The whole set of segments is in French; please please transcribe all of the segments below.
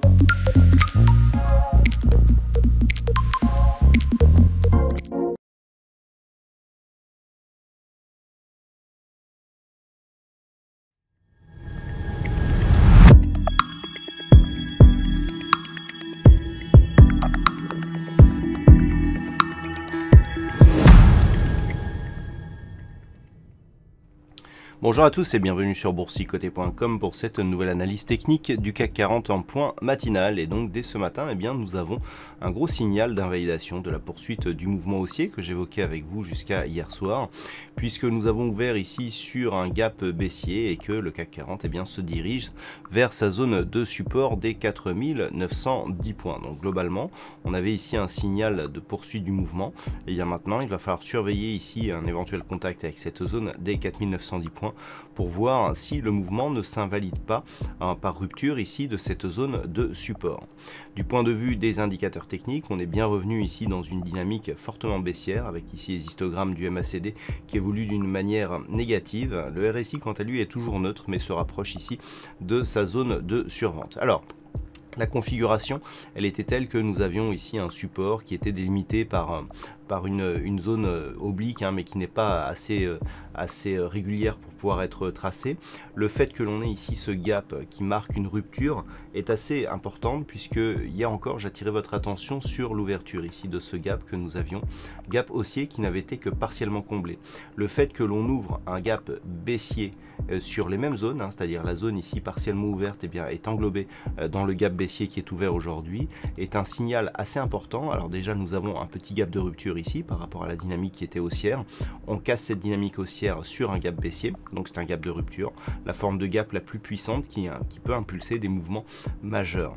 Thank you. Bonjour à tous et bienvenue sur boursicoté.com pour cette nouvelle analyse technique du CAC 40 en point matinal. Et donc dès ce matin, eh bien, nous avons un gros signal d'invalidation de la poursuite du mouvement haussier que j'évoquais avec vous jusqu'à hier soir, puisque nous avons ouvert ici sur un gap baissier et que le CAC 40 eh bien, se dirige vers sa zone de support des 4910 points. Donc globalement, on avait ici un signal de poursuite du mouvement. Et bien maintenant, il va falloir surveiller ici un éventuel contact avec cette zone des 4910 points pour voir si le mouvement ne s'invalide pas hein, par rupture ici de cette zone de support. Du point de vue des indicateurs techniques, on est bien revenu ici dans une dynamique fortement baissière avec ici les histogrammes du MACD qui évoluent d'une manière négative. Le RSI quant à lui est toujours neutre mais se rapproche ici de sa zone de survente. Alors, la configuration, elle était telle que nous avions ici un support qui était délimité par, par une, zone oblique, hein, mais qui n'est pas assez, euh, assez régulière pour pouvoir être tracée. Le fait que l'on ait ici ce gap qui marque une rupture est assez important puisque hier encore j'attirais votre attention sur l'ouverture ici de ce gap que nous avions, gap haussier qui n'avait été que partiellement comblé. Le fait que l'on ouvre un gap baissier euh, sur les mêmes zones, hein, c'est-à-dire la zone ici partiellement ouverte eh bien, est englobée euh, dans le gap baissier qui est ouvert aujourd'hui, est un signal assez important. Alors déjà nous avons un petit gap de rupture ici par rapport à la dynamique qui était haussière. On casse cette dynamique haussière sur un gap baissier, donc c'est un gap de rupture, la forme de gap la plus puissante qui, qui peut impulser des mouvements majeurs.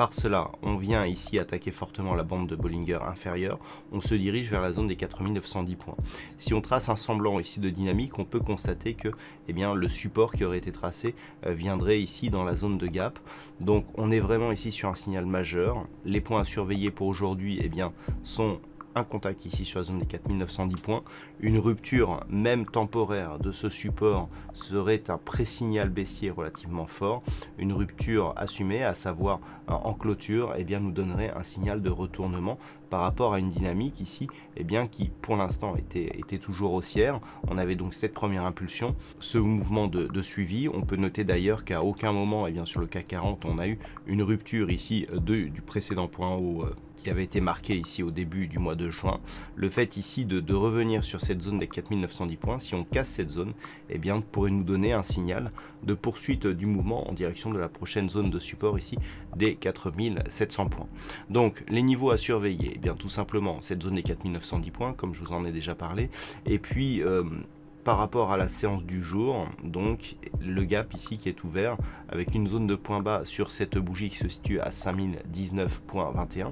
Par cela, on vient ici attaquer fortement la bande de Bollinger inférieure, on se dirige vers la zone des 4910 points. Si on trace un semblant ici de dynamique, on peut constater que eh bien, le support qui aurait été tracé euh, viendrait ici dans la zone de gap. Donc on est vraiment ici sur un signal majeur. Les points à surveiller pour aujourd'hui eh bien, sont un contact ici sur la zone des 4910 points. Une rupture, même temporaire, de ce support serait un pré-signal baissier relativement fort. Une rupture assumée, à savoir en clôture, eh bien, nous donnerait un signal de retournement par rapport à une dynamique ici eh bien, qui pour l'instant était, était toujours haussière. On avait donc cette première impulsion, ce mouvement de, suivi. On peut noter d'ailleurs qu'à aucun moment eh bien, sur le CAC 40 on a eu une rupture ici de, du précédent point haut euh, qui avait été marqué ici au début du mois de juin. Le fait ici de, revenir sur cette zone des 4910 points, si on casse cette zone, eh bien, pourrait nous donner un signal de poursuite du mouvement en direction de la prochaine zone de support ici des 4700 points. Donc les niveaux à surveiller, eh bien tout simplement cette zone des 4910 points, comme je vous en ai déjà parlé, et puis euh, par rapport à la séance du jour, donc le gap ici qui est ouvert avec une zone de point bas sur cette bougie qui se situe à 5019.21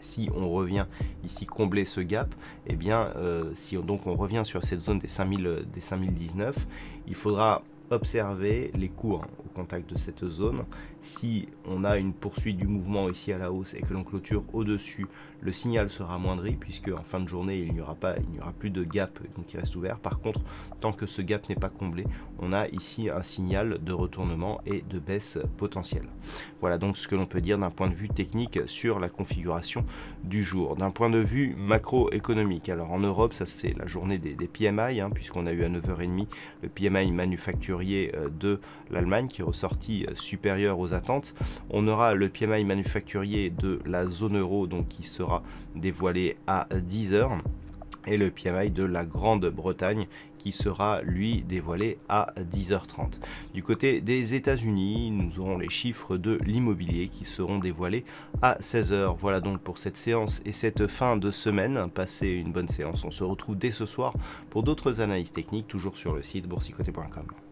si on revient ici combler ce gap, et eh bien, euh, si donc on revient sur cette zone des, 5000, des 5019, il faudra observer les cours de cette zone. Si on a une poursuite du mouvement ici à la hausse et que l'on clôture au-dessus, le signal sera amoindri puisque en fin de journée il n'y aura pas, il n'y aura plus de gap donc qui reste ouvert. Par contre, tant que ce gap n'est pas comblé, on a ici un signal de retournement et de baisse potentielle. Voilà donc ce que l'on peut dire d'un point de vue technique sur la configuration du jour. D'un point de vue macroéconomique, alors en Europe, ça c'est la journée des, PMI, hein, puisqu'on a eu à 9h30 le PMI manufacturier euh, de l'Allemagne qui ressorti euh, supérieur aux attentes. On aura le PMI manufacturier de la zone euro donc qui sera dévoilé à 10 heures et le PMI de la Grande-Bretagne qui sera lui dévoilé à 10h30. Du côté des États-Unis, nous aurons les chiffres de l'immobilier qui seront dévoilés à 16h. Voilà donc pour cette séance et cette fin de semaine. Passez une bonne séance. On se retrouve dès ce soir pour d'autres analyses techniques, toujours sur le site boursicoté.com.